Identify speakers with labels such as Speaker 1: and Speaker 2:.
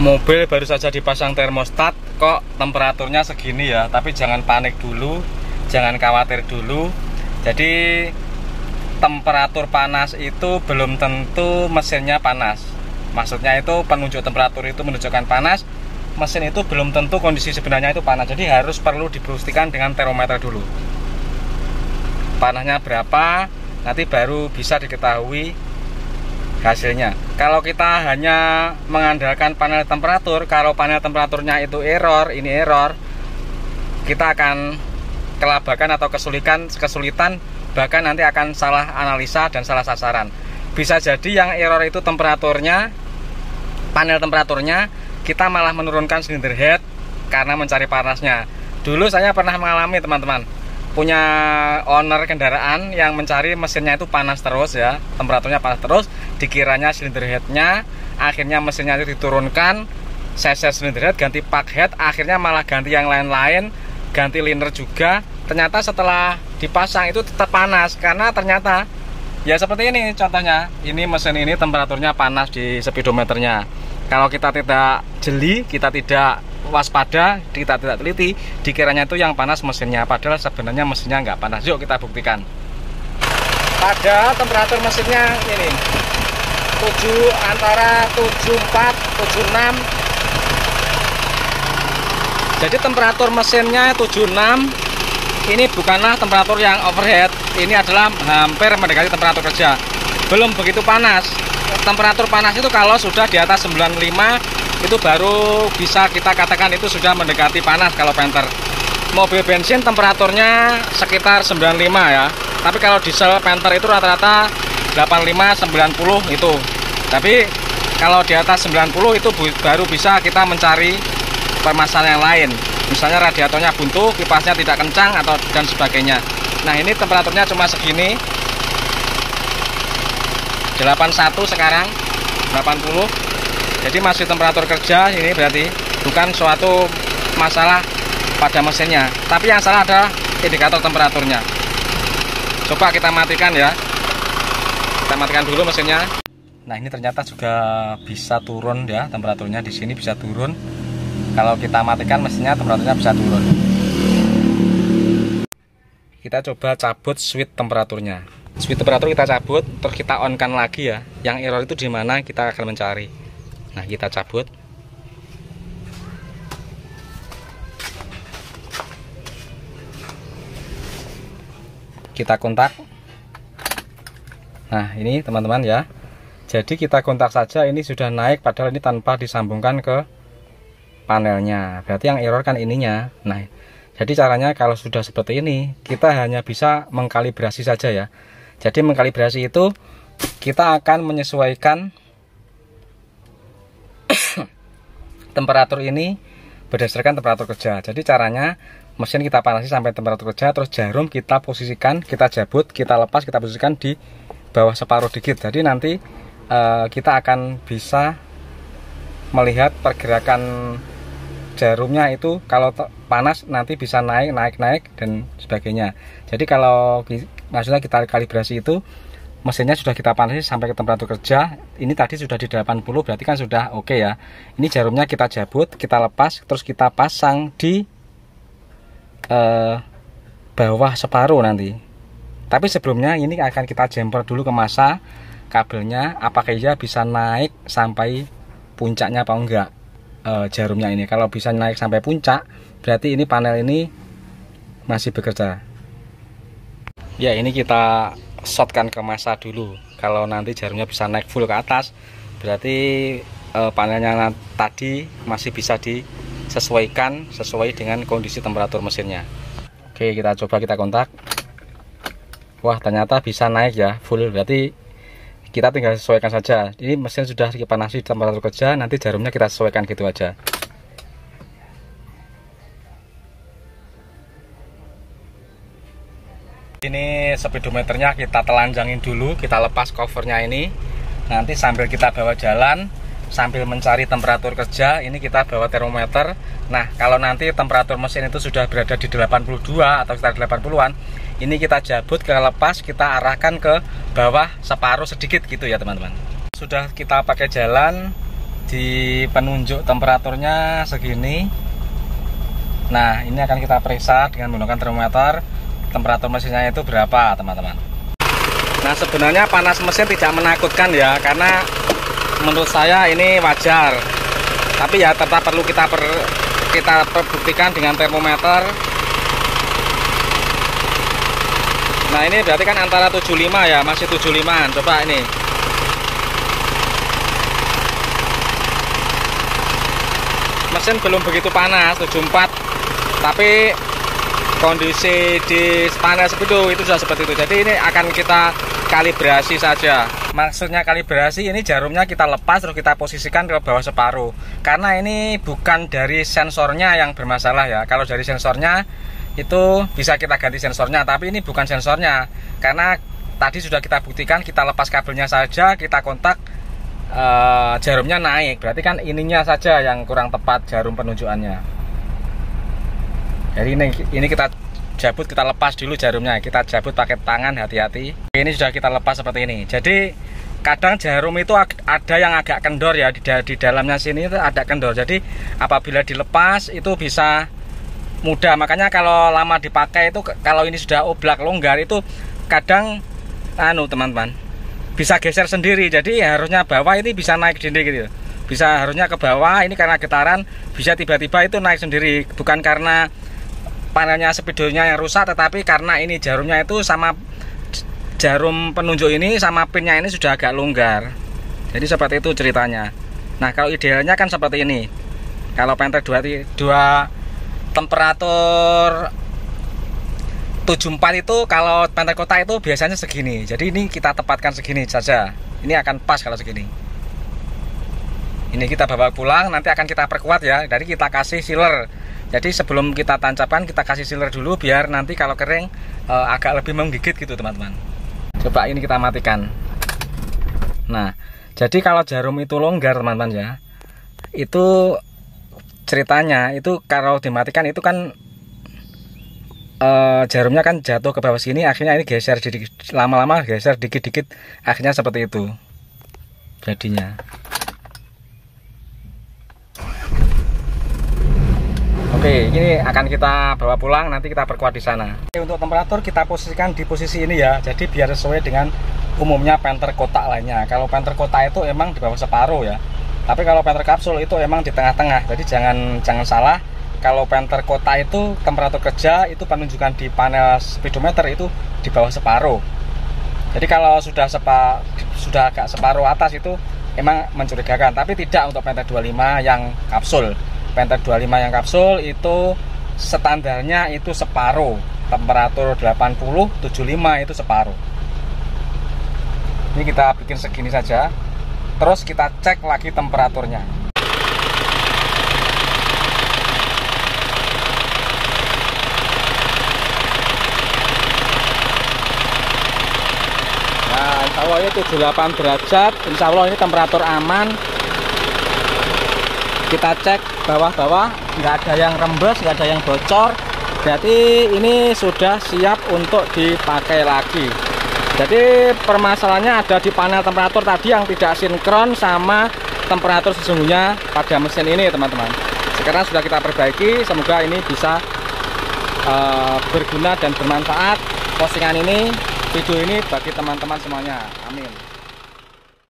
Speaker 1: mobil baru saja dipasang termostat kok temperaturnya segini ya? Tapi jangan panik dulu jangan khawatir dulu. Jadi temperatur panas itu belum tentu mesinnya panas. Maksudnya itu penunjuk temperatur itu menunjukkan panas mesin itu belum tentu kondisi sebenarnya itu panas. Jadi harus perlu dibuktikan dengan termometer dulu. Panasnya berapa nanti baru bisa diketahui hasilnya. Kalau kita hanya mengandalkan panel temperatur kalau panel temperaturnya itu error ini error kita akan kelabakan atau kesulitan kesulitan bahkan nanti akan salah analisa dan salah sasaran. Bisa jadi yang error itu temperaturnya panel temperaturnya kita malah menurunkan silinder head karena mencari panasnya. Dulu saya pernah mengalami teman-teman punya owner kendaraan yang mencari mesinnya itu panas terus ya temperaturnya panas terus dikiranya silinder headnya akhirnya mesinnya itu diturunkan cc silinder head ganti pak head akhirnya malah ganti yang lain-lain ganti liner juga ternyata setelah dipasang itu tetap panas karena ternyata ya seperti ini contohnya ini mesin ini temperaturnya panas di speedometernya kalau kita tidak jeli kita tidak waspada, kita tidak teliti, dikiranya itu yang panas mesinnya, padahal sebenarnya mesinnya nggak panas. Yuk kita buktikan. Pada temperatur mesinnya ini 7 antara 74, 76. Jadi temperatur mesinnya 76. Ini bukanlah temperatur yang overhead, ini adalah hampir mendekati temperatur kerja. Belum begitu panas. Temperatur panas itu kalau sudah di atas 95 itu baru bisa kita katakan itu sudah mendekati panas kalau penter mobil bensin temperaturnya sekitar 95 ya tapi kalau diesel penter itu rata-rata 85 90 itu. Tapi kalau di atas 90 itu baru bisa kita mencari permasalahan yang lain. Misalnya radiatornya buntu kipasnya tidak kencang atau dan sebagainya. Nah ini temperaturnya cuma segini. 81 sekarang 80 jadi masih temperatur kerja ini berarti bukan suatu masalah pada mesinnya. Tapi yang salah adalah indikator temperaturnya. Coba kita matikan ya matikan dulu mesinnya. Nah ini ternyata juga bisa turun ya temperaturnya di sini bisa turun. Kalau kita matikan mesinnya temperaturnya bisa turun. Kita coba cabut switch temperaturnya. Switch temperatur kita cabut terus kita on kan lagi ya. Yang error itu di mana kita akan mencari. Nah kita cabut. Kita kontak nah ini teman-teman ya. Jadi kita kontak saja ini sudah naik padahal ini tanpa disambungkan ke panelnya. Berarti yang error kan ininya. Nah jadi caranya kalau sudah seperti ini kita hanya bisa mengkalibrasi saja ya. Jadi mengkalibrasi itu kita akan menyesuaikan temperatur ini berdasarkan temperatur kerja. Jadi caranya mesin kita panasi sampai temperatur kerja, terus jarum kita posisikan, kita jabut, kita lepas, kita posisikan di bawah separuh dikit. Jadi nanti uh, kita akan bisa melihat pergerakan jarumnya itu kalau panas nanti bisa naik, naik, naik dan sebagainya. Jadi kalau maksudnya kita kalibrasi itu mesinnya sudah kita panasi sampai ke temperatur kerja ini tadi sudah di 80 berarti kan sudah oke okay ya ini jarumnya kita jabut kita lepas terus kita pasang di eh, bawah separuh nanti tapi sebelumnya ini akan kita jumper dulu ke masa kabelnya apakah ia bisa naik sampai puncaknya apa enggak eh, jarumnya ini. Kalau bisa naik sampai puncak berarti ini panel ini masih bekerja. Ya ini kita shotkan ke masa dulu. Kalau nanti jarumnya bisa naik full ke atas berarti e, panelnya tadi masih bisa disesuaikan sesuai dengan kondisi temperatur mesinnya. Oke kita coba kita kontak wah ternyata bisa naik ya full. Berarti kita tinggal sesuaikan saja. Ini mesin sudah dipanasi temperatur kerja nanti jarumnya kita sesuaikan gitu aja. Ini speedometernya kita telanjangin dulu kita lepas covernya ini. Nanti sambil kita bawa jalan sambil mencari temperatur kerja ini kita bawa termometer. Nah kalau nanti temperatur mesin itu sudah berada di 82 atau sekitar 80an ini kita jabut ke lepas kita arahkan ke bawah separuh sedikit gitu ya teman-teman. Sudah kita pakai jalan di penunjuk temperaturnya segini. Nah ini akan kita periksa dengan menggunakan termometer. Temperatur mesinnya itu berapa teman-teman? Nah sebenarnya panas mesin tidak menakutkan ya karena menurut saya ini wajar. Tapi ya tetap perlu kita per, kita buktikan dengan termometer nah ini berarti kan antara 75 ya masih 75an coba ini. Mesin belum begitu panas 74 tapi kondisi di panas itu itu sudah seperti itu. Jadi ini akan kita kalibrasi saja. Maksudnya kalibrasi ini jarumnya kita lepas terus kita posisikan ke bawah separuh. Karena ini bukan dari sensornya yang bermasalah ya. Kalau dari sensornya itu bisa kita ganti sensornya tapi ini bukan sensornya. Karena tadi sudah kita buktikan kita lepas kabelnya saja kita kontak e, jarumnya naik. Berarti kan ininya saja yang kurang tepat jarum penunjukannya jadi ini ini kita jabut kita lepas dulu jarumnya. Kita jabut pakai tangan hati-hati. Ini sudah kita lepas seperti ini. Jadi kadang jarum itu ada yang agak kendor ya di, di dalamnya sini itu ada kendor. Jadi apabila dilepas itu bisa mudah. Makanya kalau lama dipakai itu kalau ini sudah oblak longgar itu kadang anu teman-teman bisa geser sendiri. Jadi harusnya bawah ini bisa naik sendiri gitu. Bisa harusnya ke bawah ini karena getaran bisa tiba-tiba itu naik sendiri. Bukan karena panelnya speedonya yang rusak tetapi karena ini jarumnya itu sama jarum penunjuk ini sama pinnya ini sudah agak longgar. Jadi seperti itu ceritanya. Nah kalau idealnya kan seperti ini. Kalau penter 2, 2 temperatur 74 itu kalau pantai kota itu biasanya segini. Jadi ini kita tepatkan segini saja. Ini akan pas kalau segini. Ini kita bawa pulang nanti akan kita perkuat ya. Dari kita kasih sealer. Jadi sebelum kita tancapkan kita kasih sealer dulu biar nanti kalau kering e, agak lebih menggigit gitu teman-teman. Coba ini kita matikan. Nah jadi kalau jarum itu longgar teman-teman ya itu ceritanya itu kalau dimatikan itu kan uh, jarumnya kan jatuh ke bawah sini akhirnya ini geser jadi lama-lama geser dikit-dikit akhirnya seperti itu jadinya Oke, ini akan kita bawa pulang, nanti kita perkuat di sana. Oke, untuk temperatur kita posisikan di posisi ini ya, jadi biar sesuai dengan umumnya penter kotak lainnya. Kalau penter kotak itu emang di bawah separuh ya, tapi kalau penter kapsul itu emang di tengah-tengah. Jadi jangan jangan salah. Kalau penter kota itu temperatur kerja itu penunjukan di panel speedometer itu di bawah separuh. Jadi kalau sudah sepa sudah agak separuh atas itu emang mencurigakan. Tapi tidak untuk penter 25 yang kapsul. Penter 25 yang kapsul itu standarnya itu separuh. Temperatur 80 75 itu separuh. Ini kita bikin segini saja terus kita cek lagi temperaturnya. Nah insya Allah ini 78 derajat. Insya Allah ini temperatur aman. Kita cek bawah-bawah. Nggak ada yang rembes nggak ada yang bocor. Berarti ini sudah siap untuk dipakai lagi jadi permasalahannya ada di panel temperatur tadi yang tidak sinkron sama temperatur sesungguhnya pada mesin ini teman-teman. Sekarang sudah kita perbaiki semoga ini bisa uh, berguna dan bermanfaat. Postingan ini video ini bagi teman-teman semuanya. Amin